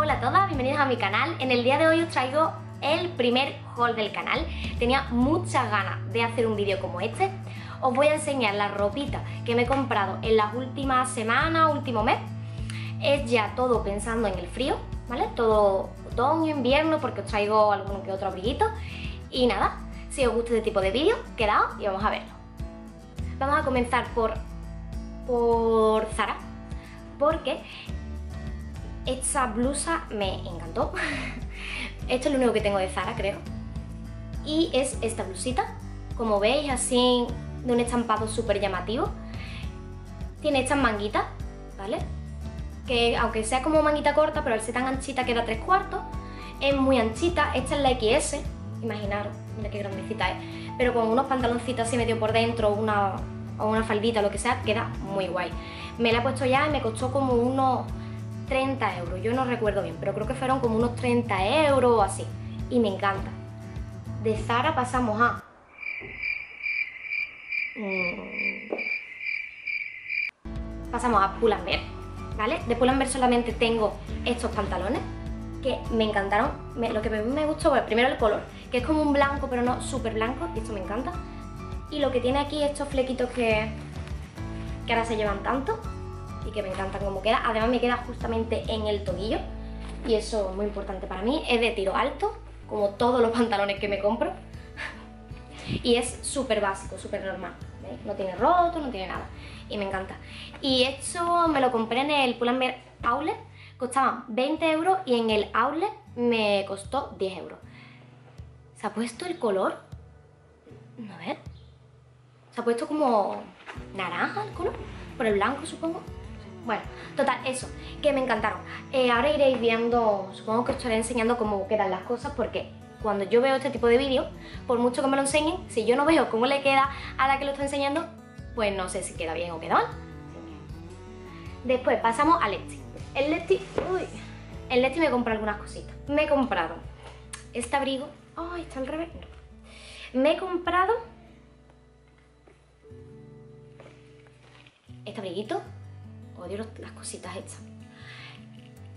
Hola a todas, bienvenidas a mi canal. En el día de hoy os traigo el primer haul del canal. Tenía muchas ganas de hacer un vídeo como este. Os voy a enseñar la ropita que me he comprado en las últimas semanas, último mes. Es ya todo pensando en el frío, ¿vale? Todo otoño, invierno, porque os traigo algún que otro abriguito. Y nada, si os gusta este tipo de vídeos, quedaos y vamos a verlo. Vamos a comenzar por, por Zara, porque esta blusa me encantó. Esto es lo único que tengo de Zara, creo. Y es esta blusita, como veis, así de un estampado súper llamativo. Tiene estas manguitas, ¿vale? Que aunque sea como manguita corta, pero al ser tan anchita queda tres cuartos. Es muy anchita, esta es la XS, imaginaros, mira qué grandecita es. Pero con unos pantaloncitos así medio por dentro, una, o una faldita, lo que sea, queda muy guay. Me la he puesto ya y me costó como unos 30 euros, yo no recuerdo bien, pero creo que fueron como unos 30 euros o así. Y me encanta. De Zara pasamos a... Mm, pasamos a Pull&Bear, ¿vale? De Pull&Bear solamente tengo estos pantalones que me encantaron. lo que me gustó fue primero el color, que es como un blanco, pero no súper blanco, y esto me encanta. Y lo que tiene aquí estos flequitos que, que ahora se llevan tanto, y que me encantan como queda. Además me queda justamente en el tobillo y eso es muy importante para mí. Es de tiro alto, como todos los pantalones que me compro. y es súper básico, súper normal. No tiene roto, no tiene nada. Y me encanta. Y esto me lo compré en el Pull&Bear Outlet. Costaban 20 euros y en el Outlet me costó 10 euros. ¿Se ha puesto el color? A ver. Se ha puesto como naranja el color. Por el blanco, supongo. Bueno, total, eso, que me encantaron. Eh, ahora iréis viendo, supongo que os estaré enseñando cómo quedan las cosas porque cuando yo veo este tipo de vídeos, por mucho que me lo enseñen, si yo no veo cómo le queda a la que lo está enseñando, pues no sé si queda bien o queda mal. Después pasamos al Leti. El Leti, uy, el Leti me compró algunas cositas. Me he comprado este abrigo, ay, está al revés, Me he comprado este abriguito odio las cositas hechas.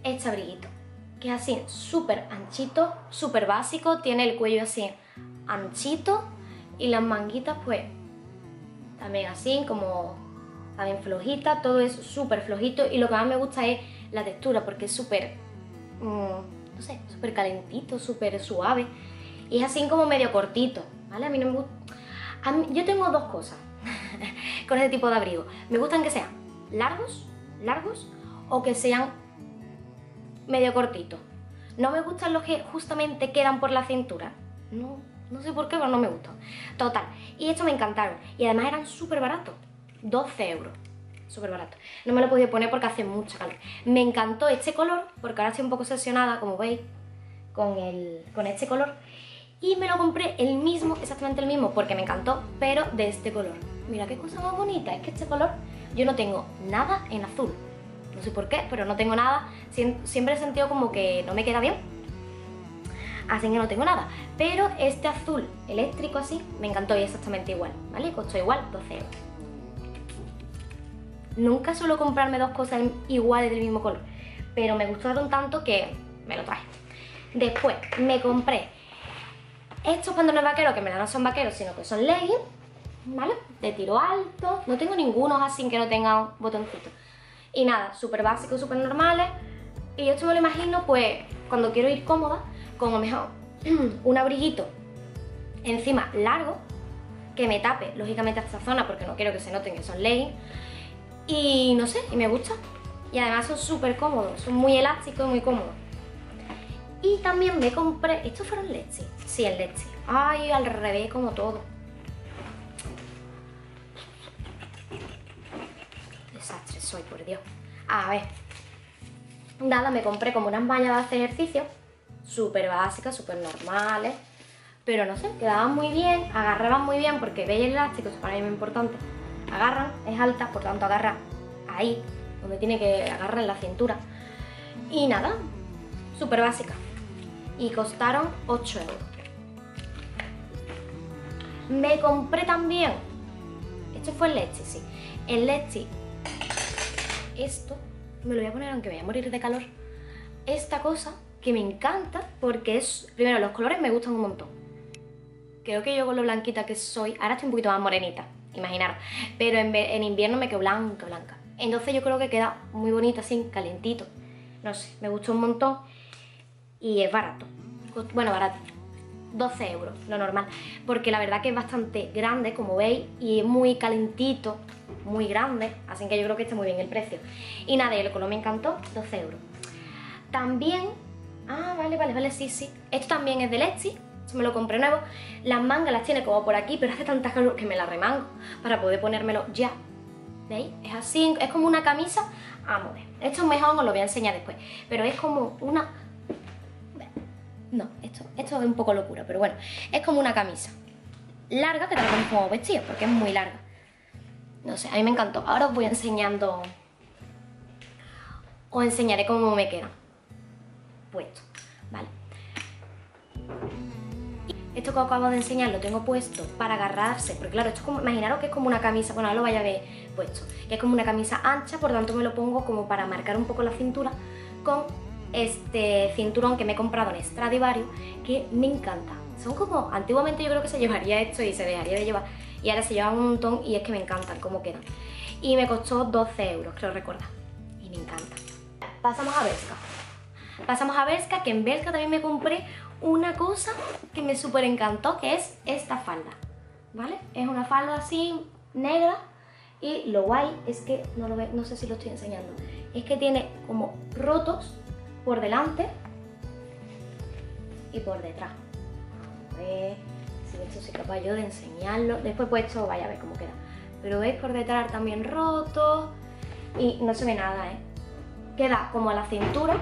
Este abriguito, que es así súper anchito, súper básico, tiene el cuello así anchito y las manguitas pues también así como también flojita, todo es súper flojito y lo que más me gusta es la textura porque es súper, mm, no sé, súper calentito, súper suave y es así como medio cortito, ¿vale? A mí no me gusta... yo tengo dos cosas con este tipo de abrigo. Me gustan que sean largos largos o que sean medio cortitos. No me gustan los que justamente quedan por la cintura. No, no sé por qué, pero no me gustan. Total. Y estos me encantaron. Y además eran súper baratos. 12 euros. Súper barato. No me lo podía poner porque hace mucha calor. Me encantó este color, porque ahora estoy un poco obsesionada, como veis, con, el, con este color. Y me lo compré el mismo, exactamente el mismo, porque me encantó, pero de este color. Mira qué cosa más bonita. Es que este color yo no tengo nada en azul. No sé por qué, pero no tengo nada. Siempre he sentido como que no me queda bien. Así que no tengo nada. Pero este azul eléctrico así me encantó y exactamente igual, ¿vale? Costó igual 12 euros. Nunca suelo comprarme dos cosas iguales del mismo color, pero me gustaron tanto que me lo traje. Después me compré estos pantalones vaqueros, que en verdad no son vaqueros, sino que son leggings, ¿vale? De tiro alto, no tengo ninguno así que no tenga botoncito. Y nada, súper básicos, súper normales. Y esto me lo imagino, pues, cuando quiero ir cómoda, como mejor un abriguito encima largo, que me tape, lógicamente, esta zona, porque no quiero que se noten que son leggings. Y no sé, y me gusta. Y además son súper cómodos, son muy elásticos y muy cómodos. Y también me compré, estos fueron Lexi, sí, el Lexi. Ay, al revés como todo. Soy, por Dios. A ver, nada, me compré como unas mallas de hacer ejercicio, súper básicas, súper normales, pero no sé, quedaban muy bien, agarraban muy bien porque veis el elástico, eso para mí es importante. Agarran, es alta, por tanto agarra ahí, donde tiene que agarrar en la cintura. Y nada, súper básica. Y costaron 8 euros. Me compré también, esto fue el Lexi, sí, el Lexi esto me lo voy a poner aunque voy a morir de calor esta cosa que me encanta porque es, primero, los colores me gustan un montón. Creo que yo con lo blanquita que soy, ahora estoy un poquito más morenita, imaginaros, pero en, en invierno me quedo blanca, blanca. Entonces yo creo que queda muy bonita así, calentito. No sé, me gustó un montón y es barato. Bueno, barato. 12 euros, lo normal. Porque la verdad que es bastante grande, como veis, y es muy calentito, muy grande. Así que yo creo que está muy bien el precio. Y nada, el color me encantó, 12 euros. También... Ah, vale, vale, vale, sí, sí. Esto también es de Lexi, me lo compré nuevo. Las mangas las tiene como por aquí, pero hace tanta calor que me la remango para poder ponérmelo ya. ¿Veis? Es así, es como una camisa a mover. Esto es mejor, os lo voy a enseñar después. Pero es como una no, esto, esto es un poco locura, pero bueno, es como una camisa larga que te la pones como vestido, porque es muy larga. No sé, a mí me encantó. Ahora os voy enseñando... Os enseñaré cómo me queda puesto, ¿vale? Esto que acabo de enseñar lo tengo puesto para agarrarse, porque claro, esto es como, imaginaros que es como una camisa, bueno, ahora lo vaya a ver puesto, que es como una camisa ancha, por tanto me lo pongo como para marcar un poco la cintura con este cinturón que me he comprado en Stradivarius que me encanta. Son como, antiguamente yo creo que se llevaría esto y se dejaría de llevar y ahora se llevan un montón y es que me encantan cómo quedan. Y me costó 12 euros, creo recordar. Y me encanta. Pasamos a Berska. Pasamos a Berska, que en Berska también me compré una cosa que me súper encantó, que es esta falda. ¿Vale? Es una falda así, negra, y lo guay es que, no, lo ve, no sé si lo estoy enseñando, es que tiene como rotos por delante y por detrás. A ver esto soy capaz yo de enseñarlo. Después puesto, vaya a ver cómo queda. Pero veis por detrás también roto y no se ve nada, ¿eh? Queda como a la cintura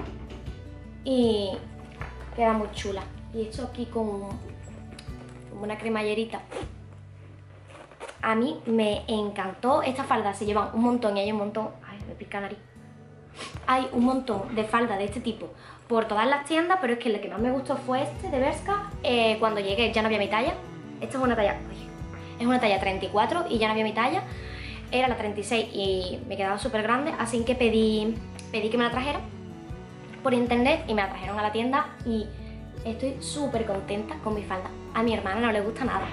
y queda muy chula. Y hecho aquí con, una cremallerita. A mí me encantó esta falda, se llevan un montón y hay un montón... Ay, me pica nariz hay un montón de faldas de este tipo por todas las tiendas, pero es que el que más me gustó fue este de Berska. Eh, cuando llegué ya no había mi talla. Esta es una talla, es una talla 34 y ya no había mi talla. Era la 36 y me quedaba súper grande, así que pedí, pedí que me la trajeran por internet y me la trajeron a la tienda y estoy súper contenta con mi falda. A mi hermana no le gusta nada.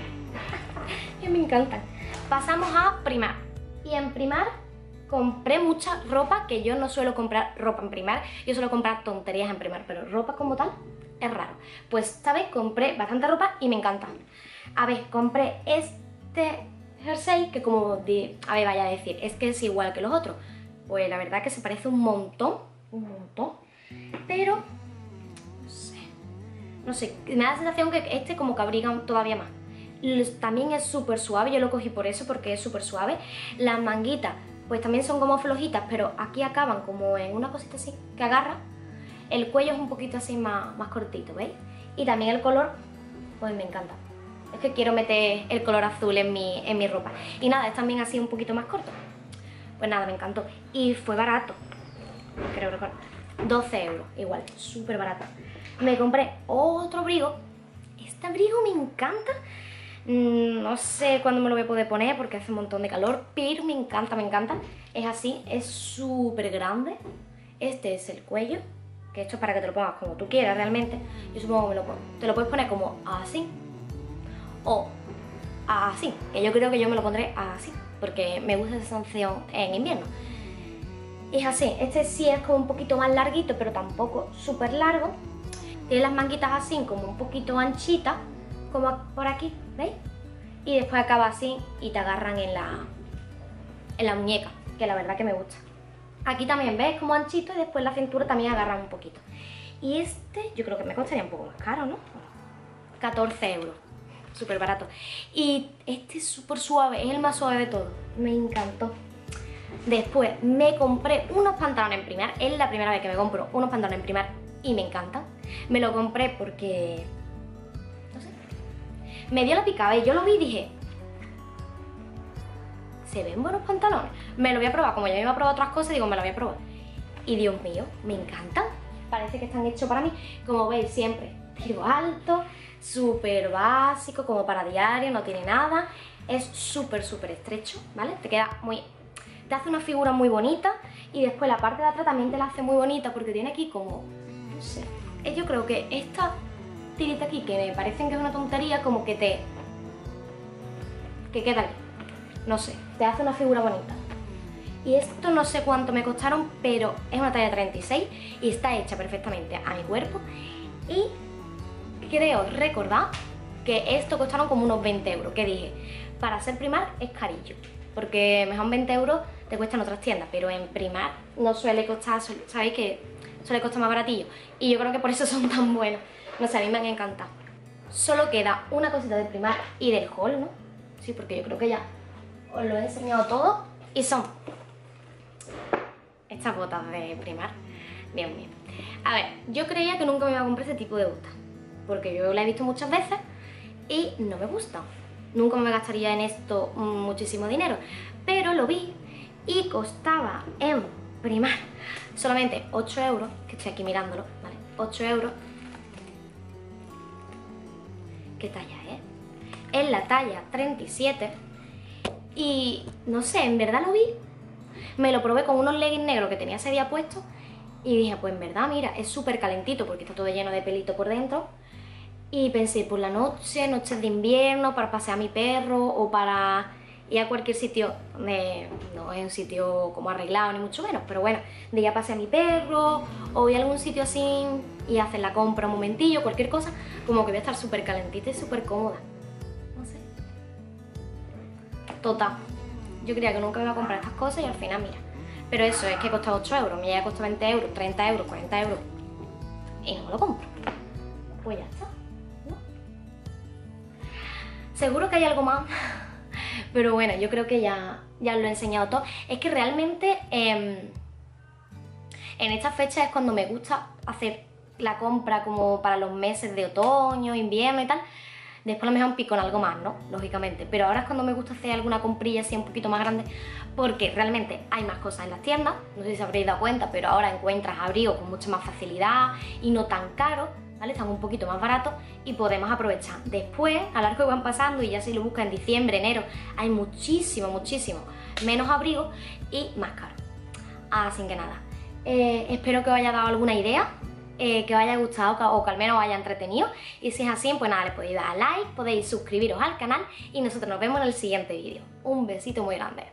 y me encantan. Pasamos a primar. Y en primar compré mucha ropa, que yo no suelo comprar ropa en primar, yo suelo comprar tonterías en primar, pero ropa como tal es raro. Pues vez compré bastante ropa y me encanta. A ver, compré este jersey que como de... A ver, vaya a decir, es que es igual que los otros. Pues la verdad que se parece un montón, un montón, pero... No sé, no sé, me da la sensación que este como que abriga todavía más. También es súper suave, yo lo cogí por eso, porque es súper suave. Las manguitas pues también son como flojitas, pero aquí acaban como en una cosita así que agarra. El cuello es un poquito así más, más cortito, ¿veis? Y también el color, pues me encanta. Es que quiero meter el color azul en mi, en mi ropa. Y nada, es también así un poquito más corto. Pues nada, me encantó. Y fue barato, creo recordar. 12 euros, igual, súper barato. Me compré otro abrigo. Este abrigo me encanta no sé cuándo me lo voy a poder poner porque hace un montón de calor, pero me encanta, me encanta. Es así, es súper grande. Este es el cuello, que esto es para que te lo pongas como tú quieras realmente. Yo supongo que lo, te lo puedes poner como así o así, que yo creo que yo me lo pondré así, porque me gusta esa sanción en invierno. Es así, este sí es como un poquito más larguito, pero tampoco súper largo. Tiene las manguitas así, como un poquito anchitas, como por aquí, ¿veis? Y después acaba así y te agarran en la, en la muñeca, que la verdad que me gusta. Aquí también, ¿ves? Como anchito y después la cintura también agarran un poquito. Y este yo creo que me costaría un poco más caro, ¿no? 14 euros, súper barato. Y este es súper suave, es el más suave de todo, me encantó. Después me compré unos pantalones en primar, es la primera vez que me compro unos pantalones en primar y me encantan. Me lo compré porque me dio la picada y yo lo vi y dije, ¿se ven buenos pantalones? Me lo voy a probar, como ya me iba a probar otras cosas, digo, me lo voy a probar. Y Dios mío, me encantan. Parece que están hechos para mí. Como veis, siempre tiro alto, súper básico, como para diario, no tiene nada. Es súper, súper estrecho, ¿vale? Te queda muy... Te hace una figura muy bonita y después la parte de atrás también te la hace muy bonita porque tiene aquí como no sé. Yo creo que esta aquí, que me parecen que es una tontería, como que te... que queda aquí. No sé, te hace una figura bonita. Y esto no sé cuánto me costaron, pero es una talla 36 y está hecha perfectamente a mi cuerpo. Y creo recordar que esto costaron como unos 20 euros, que dije, para ser primar es carillo, porque mejor 20 euros te cuestan otras tiendas, pero en primar no suele costar, sabéis que suele costar más baratillo, y yo creo que por eso son tan buenos, no sé, a mí me han encantado. Solo queda una cosita de primar y del haul, ¿no? Sí, porque yo creo que ya os lo he enseñado todo, y son estas botas de primar, bien, bien. A ver, yo creía que nunca me iba a comprar este tipo de botas, porque yo la he visto muchas veces, y no me gusta. Nunca me gastaría en esto muchísimo dinero, pero lo vi y costaba en primar solamente 8 euros, que estoy aquí mirándolo, ¿vale? 8 euros. ¿Qué talla es? Es la talla 37 y no sé, en verdad lo vi. Me lo probé con unos leggings negros que tenía ese día puesto y dije, pues en verdad, mira, es súper calentito porque está todo lleno de pelito por dentro y pensé, por la noche, noches de invierno, para pasear a mi perro o para ir a cualquier sitio, no es un sitio como arreglado ni mucho menos, pero bueno, de ir a pasear a mi perro o ir a algún sitio así y hacer la compra un momentillo, cualquier cosa, como que voy a estar súper calentita y súper cómoda. No sé. Total. Yo creía que nunca iba a comprar estas cosas y al final, mira. Pero eso es que cuesta 8 euros, me llega a costar 20 euros, 30 euros, 40 euros. Y no lo compro. Pues ya está. Seguro que hay algo más, pero bueno, yo creo que ya, ya lo he enseñado todo. Es que realmente em, en esta fecha es cuando me gusta hacer la compra como para los meses de otoño, invierno y tal. Después a lo mejor pico en algo más, ¿no? Lógicamente. Pero ahora es cuando me gusta hacer alguna comprilla así un poquito más grande porque realmente hay más cosas en las tiendas. No sé si habréis dado cuenta, pero ahora encuentras abrigos con mucha más facilidad y no tan caros ¿vale? Están un poquito más baratos y podemos aprovechar. Después, a lo largo que van pasando, y ya si lo buscas en diciembre, enero, hay muchísimo, muchísimo menos abrigos y más caro. Así que nada, eh, espero que os haya dado alguna idea, eh, que os haya gustado o que al menos os haya entretenido. Y si es así, pues nada, le podéis dar like, podéis suscribiros al canal y nosotros nos vemos en el siguiente vídeo. Un besito muy grande.